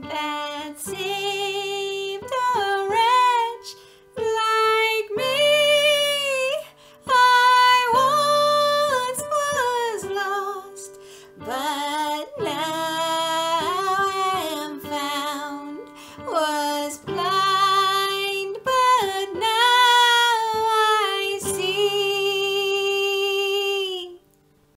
That's it.